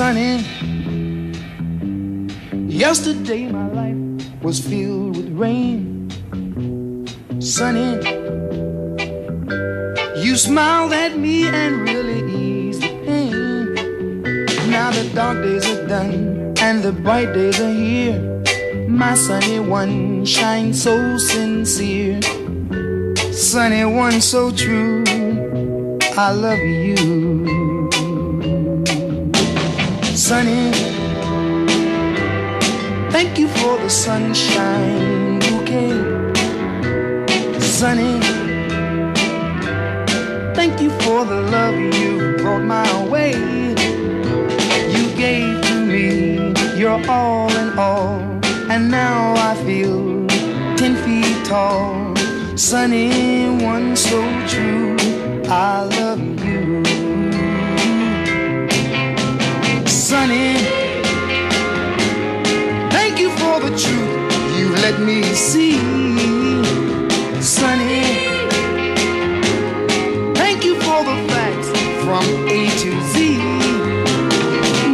sunny. Yesterday my life was filled with rain. Sunny, you smiled at me and really eased the pain. Now the dark days are done and the bright days are here. My sunny one shines so sincere. Sunny one so true. I love you. Sunny, thank you for the sunshine bouquet. Sunny, thank you for the love you brought my way. You gave to me your all in all, and now I feel ten feet tall. Sunny, one so true. I love you. Me see. Sunny, thank you for the facts from A to Z.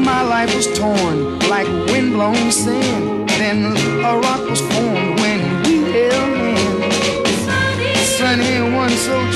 My life was torn like windblown sand. Then a rock was formed when we held hands. Sunny, one so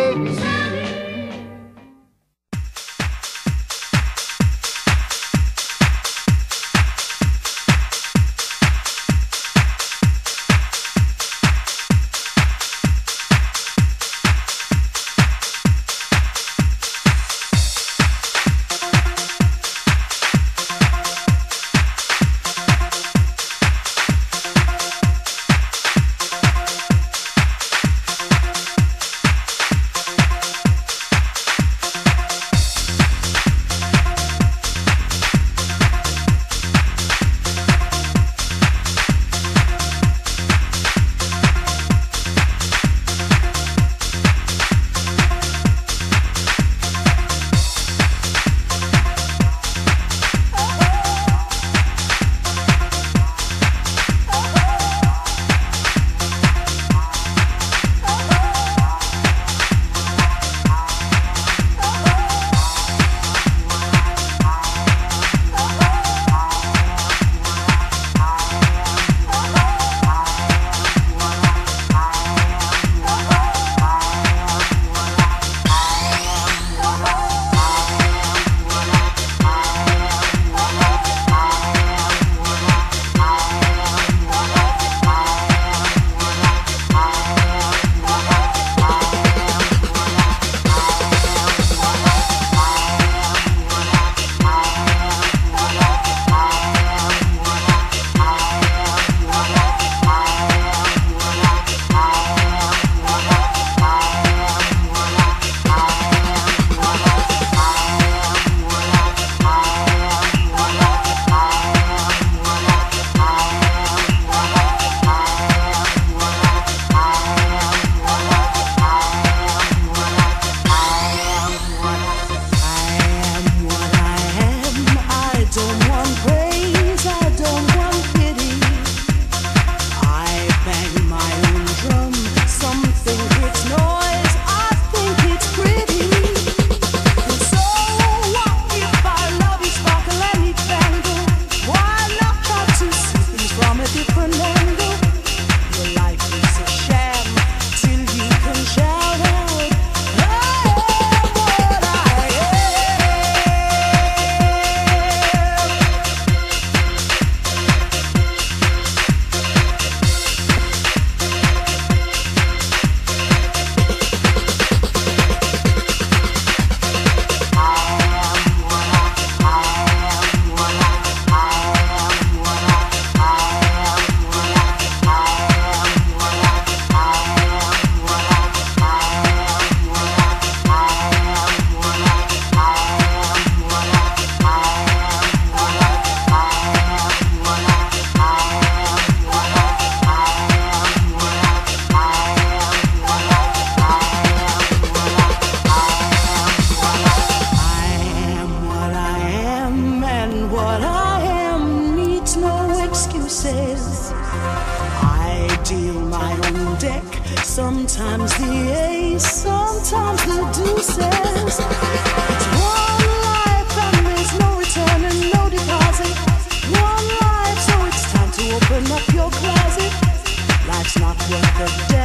Sometimes the ace, sometimes the deuces. It's one life and there's no return and no deposit. One life, so it's time to open up your closet. Life's not worth a damn